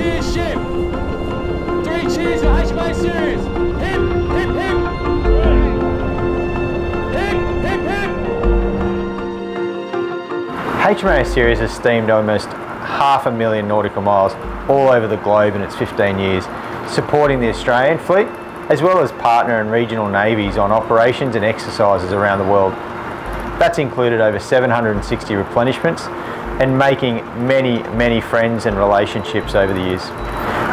cheers ship. Three cheers for HMA Sirius. Hip, hip, hip. HMAS Sirius has steamed almost half a million nautical miles all over the globe in its 15 years, supporting the Australian fleet as well as partner and regional navies on operations and exercises around the world. That's included over 760 replenishments and making many, many friends and relationships over the years.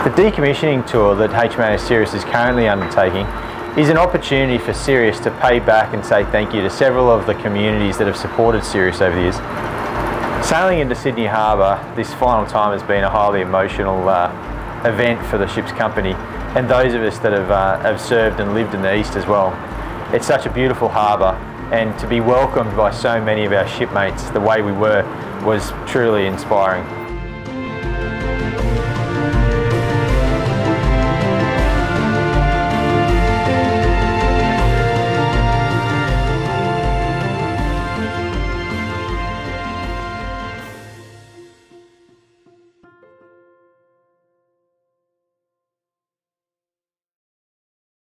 The decommissioning tour that HMAS Sirius is currently undertaking is an opportunity for Sirius to pay back and say thank you to several of the communities that have supported Sirius over the years. Sailing into Sydney Harbour this final time has been a highly emotional uh, event for the ship's company and those of us that have, uh, have served and lived in the east as well. It's such a beautiful harbour and to be welcomed by so many of our shipmates the way we were was truly inspiring.